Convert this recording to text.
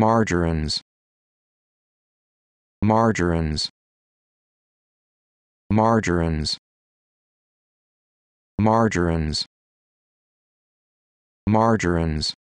margarines. Margarines. Margarines. Margarines. Margarines.